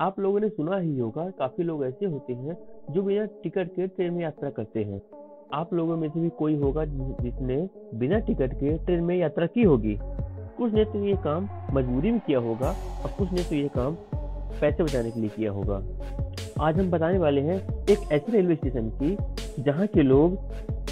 आप लोगों ने सुना ही होगा, काफ़ी लोग ऐसे होते हैं जो बिना टिकट के ट्रेन में यात्रा करते हैं। आप लोगों में से भी कोई होगा जिसने बिना टिकट के ट्रेन में यात्रा की होगी। कुछ ने तो ये काम मजबूरी में किया होगा और कुछ ने तो ये काम पैसे बचाने के लिए किया होगा। आज हम बताने वाले हैं एक ऐसे रेलवे स्टेशन की, जहाँ के लोग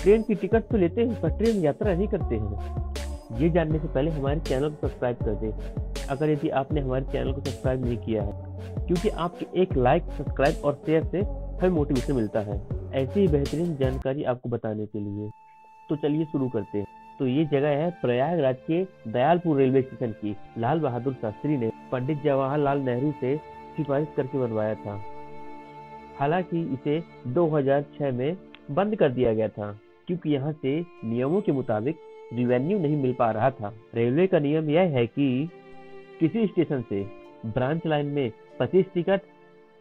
ट्रेन की टिकट तो लेते हैं, पर ट्रेन यात्रा नहीं करते हैं। ये जानने से पहले हमारे चैनल को सब्सक्राइब कर दें। अगर यदि आपने हमारे चैनल को सब्सक्राइब नहीं किया है क्योंकि आपके एक लाइक सब्सक्राइब और शेयर से हमें मोटिवेशन मिलता है। ऐसी ही बेहतरीन जानकारी आपको बताने के लिए। तो चलिए शुरू करते हैं। तो ये जगह है प्रयागराज के दयालपुर रेलवे स्टेशन की। लाल बहादुर शास्त्री ने पंडित जवाहरलाल नेहरू से सिफारिश करके बनवाया था। हालाँकि इसे 2006 में बंद कर दिया गया था, क्योंकि यहाँ से नियमों के मुताबिक रिवेन्यू नहीं मिल पा रहा था। रेलवे का नियम यह है कि किसी स्टेशन से ब्रांच लाइन में पच्चीस टिकट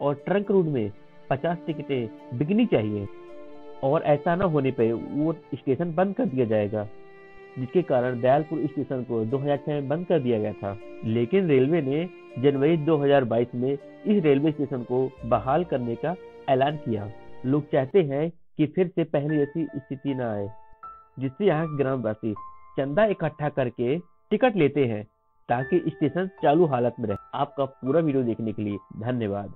और ट्रंक रूट में पचास टिकटें बिकनी चाहिए। और ऐसा न होने पर वो स्टेशन बंद कर दिया जाएगा, जिसके कारण दयालपुर स्टेशन को 2006 में बंद कर दिया गया था। लेकिन रेलवे ने जनवरी 2022 में इस रेलवे स्टेशन को बहाल करने का ऐलान किया। लोग चाहते हैं कि फिर से पहले जैसी स्थिति न आए, जिससे यहाँ ग्रामवासी चंदा इकट्ठा करके टिकट लेते हैं। ताकि स्टेशन चालू हालत में रहे। आपका पूरा वीडियो देखने के लिए धन्यवाद।